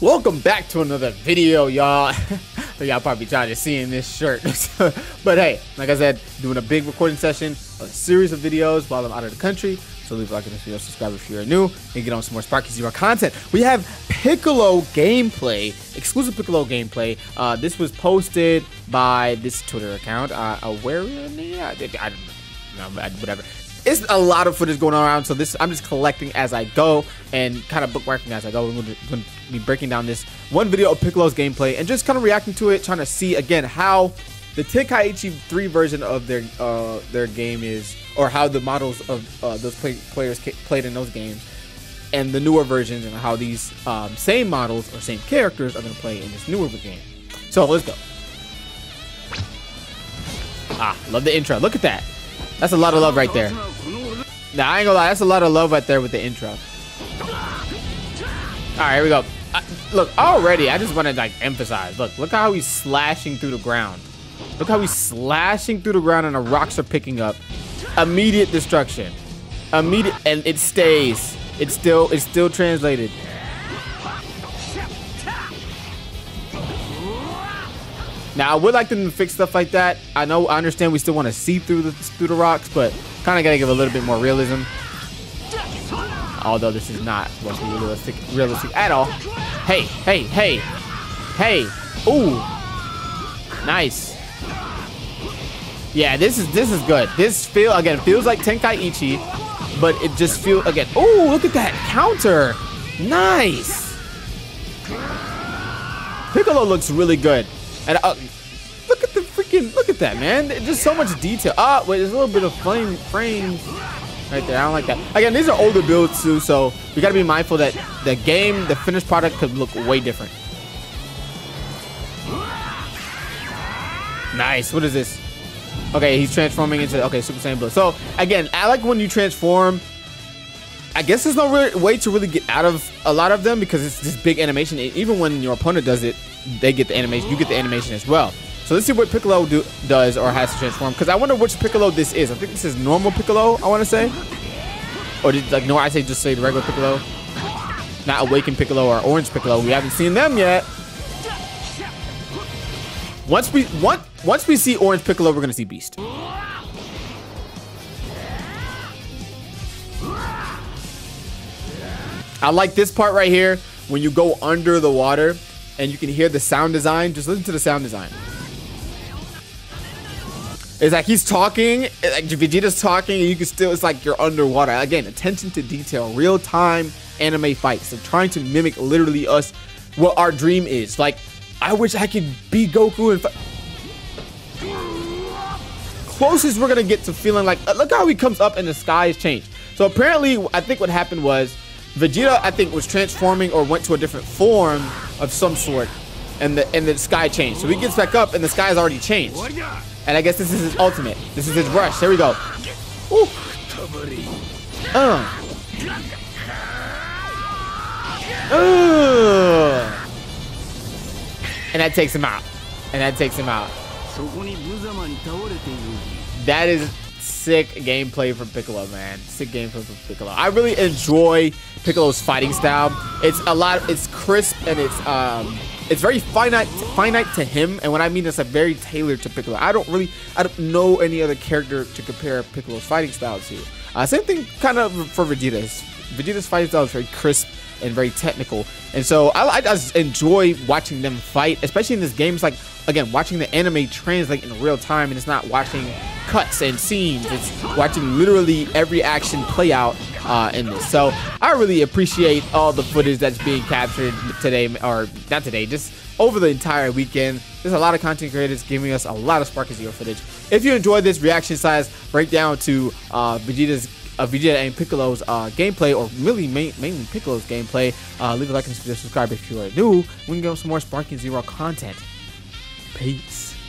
Welcome back to another video, y'all. y'all probably tired of seeing this shirt. but hey, like I said, doing a big recording session, a series of videos while I'm out of the country. So leave a like on this video, subscribe if you're new, and get on some more Sparking Zero content. We have Piccolo gameplay, exclusive Piccolo gameplay. Uh, this was posted by this Twitter account. Uh, Aware, I, I, I whatever it's a lot of footage going around so this i'm just collecting as i go and kind of bookmarking as i go. We're going to be breaking down this one video of piccolo's gameplay and just kind of reacting to it trying to see again how the tenkaichi 3 version of their uh their game is or how the models of uh, those play players played in those games and the newer versions and how these um, same models or same characters are going to play in this newer game. So let's go. Ah love the intro. Look at that. That's a lot of love right there. Nah, I ain't gonna lie. That's a lot of love right there with the intro. All right, here we go. Uh, look, already, I just want to like emphasize. Look, look how he's slashing through the ground. Look how he's slashing through the ground and the rocks are picking up. Immediate destruction. Immediate, and it stays. It's still, it's still translated. Now, I would like them to fix stuff like that. I know, I understand we still want to see through the through the rocks, but kind of got to give a little bit more realism. Although this is not supposed to be realistic, realistic at all. Hey, hey, hey, hey. Ooh, nice. Yeah, this is this is good. This feel again feels like Tenkaichi, but it just feels again. Oh, look at that counter. Nice. Piccolo looks really good. And uh, look at the freaking, look at that, man. Just so much detail. Ah, wait, there's a little bit of flame frames right there. I don't like that. Again, these are older builds too, so we gotta be mindful that the game, the finished product could look way different. Nice. What is this? Okay, he's transforming into, okay, Super Saiyan Blue. So, again, I like when you transform, I guess there's no way to really get out of a lot of them because it's this big animation. Even when your opponent does it, they get the animation. You get the animation as well. So let's see what Piccolo do, does or has to transform. Because I wonder which Piccolo this is. I think this is normal Piccolo, I want to say. Or did, like, no, I say just say the regular Piccolo. Not Awakened Piccolo or Orange Piccolo. We haven't seen them yet. Once we once, once we see Orange Piccolo, we're going to see Beast. I like this part right here when you go under the water and you can hear the sound design. Just listen to the sound design. It's like he's talking, like Vegeta's talking, and you can still, it's like you're underwater. Again, attention to detail, real time anime fights. They're trying to mimic literally us, what our dream is. Like, I wish I could be Goku and Closest we're gonna get to feeling like, uh, look how he comes up and the sky has changed. So apparently, I think what happened was Vegeta, I think, was transforming or went to a different form of some sort, and the and the sky changed. So he gets back up, and the sky has already changed. And I guess this is his ultimate. This is his rush. Here we go. Ooh. Uh. Uh. And that takes him out. And that takes him out. That is sick gameplay from Piccolo, man. Sick gameplay from Piccolo. I really enjoy Piccolo's fighting style. It's a lot. It's crisp and it's um, it's very finite, finite to him. And what I mean is, like very tailored to Piccolo. I don't really, I don't know any other character to compare Piccolo's fighting style to. Uh, same thing, kind of for Vegeta's. Vegeta's fighting style is very crisp and very technical. And so I, I just enjoy watching them fight, especially in this game. It's like again watching the anime translate in real time, and it's not watching cuts and scenes. It's watching literally every action play out uh, in this. So I really appreciate all the footage that's being captured today, or not today, just over the entire weekend. There's a lot of content creators giving us a lot of Sparking Zero footage. If you enjoyed this reaction size breakdown to uh, Vegeta's uh, Vegeta and Piccolo's uh, gameplay, or really main, mainly Piccolo's gameplay, uh, leave a like and subscribe if you are new. We can get some more Sparking Zero content. Peace.